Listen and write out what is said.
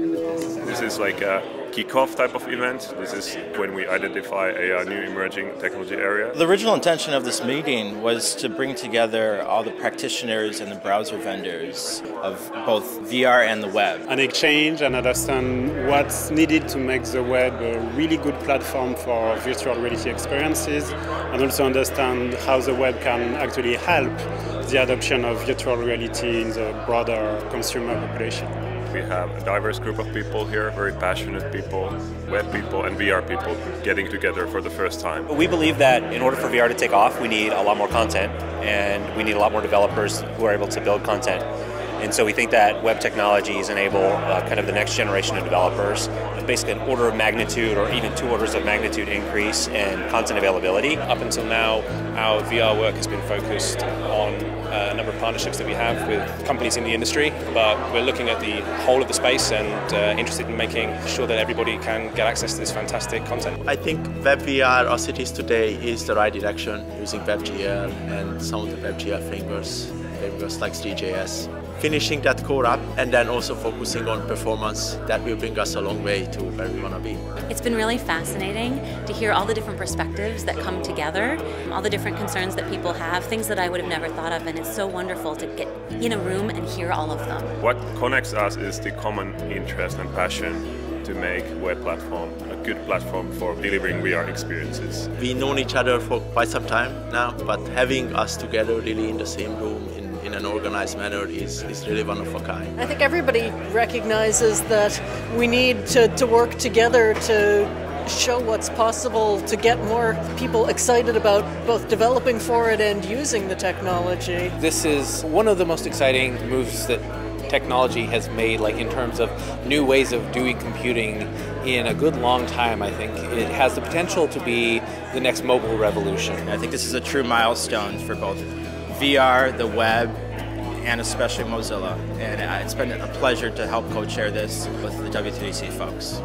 This is like a kickoff type of event. This is when we identify a, a, new emerging technology area. The original intention of this meeting was to bring together all the practitioners and the browser vendors of both VR and the web. And exchange and understand what's needed to make the web a really good platform for virtual reality experiences and also understand how the web can actually help the adoption of virtual reality in the broader consumer population. We have a diverse group of people here, very passionate people, web people and VR people getting together for the first time. We believe that in order for VR to take off, we need a lot more content and we need a lot more developers who are able to build content. And so we think that web technologies enable uh, kind of the next generation of developers, basically an order of magnitude or even two orders of magnitude increase in content availability. Up until now, our VR work has been focused on uh, a number of partnerships that we have with companies in the industry, but we're looking at the whole of the space and uh, interested in making sure that everybody can get access to this fantastic content. I think WebVR as it is today is the right direction using WebGL and some of the WebGL frameworks, frameworks like ThreeJS finishing that core up and then also focusing on performance that will bring us a long way to where we want to be. It's been really fascinating to hear all the different perspectives that come together, all the different concerns that people have, things that I would have never thought of, and it's so wonderful to get in a room and hear all of them. What connects us is the common interest and passion to make web platform a good platform for delivering VR experiences. We've known each other for quite some time now, but having us together really in the same room in in an organized manner is, is really one of a kind. I think everybody recognizes that we need to, to work together to show what's possible to get more people excited about both developing for it and using the technology. This is one of the most exciting moves that technology has made like in terms of new ways of doing computing in a good long time i think it has the potential to be the next mobile revolution i think this is a true milestone for both VR, the web, and especially Mozilla. And uh, it's been a pleasure to help co-chair this with the W3C folks.